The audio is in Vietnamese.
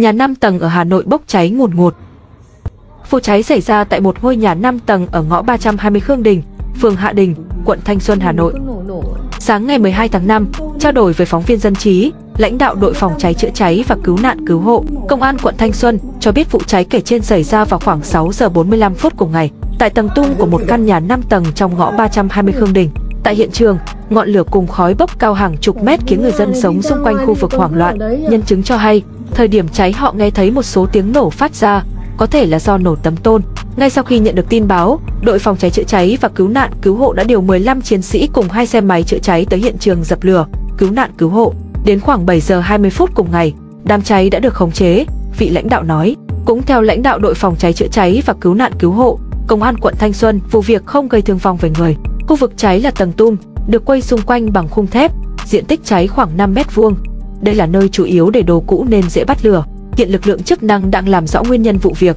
nhà 5 tầng ở Hà Nội bốc cháy ngùn ngụt. Vụ cháy xảy ra tại một ngôi nhà 5 tầng ở ngõ 320 Khương Đình, phường Hạ Đình, quận Thanh Xuân, Hà Nội. Sáng ngày 12 tháng 5, trao đổi với phóng viên dân trí, lãnh đạo đội phòng cháy chữa cháy và cứu nạn cứu hộ, công an quận Thanh Xuân cho biết vụ cháy kể trên xảy ra vào khoảng 6 giờ 45 phút cùng ngày, tại tầng tung của một căn nhà 5 tầng trong ngõ 320 Khương Đình. Tại hiện trường, ngọn lửa cùng khói bốc cao hàng chục mét khiến người dân sống xung quanh khu vực hoảng loạn. Nhân chứng cho hay, thời điểm cháy họ nghe thấy một số tiếng nổ phát ra, có thể là do nổ tấm tôn. Ngay sau khi nhận được tin báo, đội phòng cháy chữa cháy và cứu nạn cứu hộ đã điều 15 chiến sĩ cùng hai xe máy chữa cháy tới hiện trường dập lửa, cứu nạn cứu hộ. Đến khoảng 7 giờ 20 phút cùng ngày, đám cháy đã được khống chế, vị lãnh đạo nói. Cũng theo lãnh đạo đội phòng cháy chữa cháy và cứu nạn cứu hộ, công an quận Thanh Xuân, vụ việc không gây thương vong về người. Khu vực cháy là tầng tum, được quay xung quanh bằng khung thép, diện tích cháy khoảng 5 mét vuông. Đây là nơi chủ yếu để đồ cũ nên dễ bắt lửa. Hiện lực lượng chức năng đang làm rõ nguyên nhân vụ việc,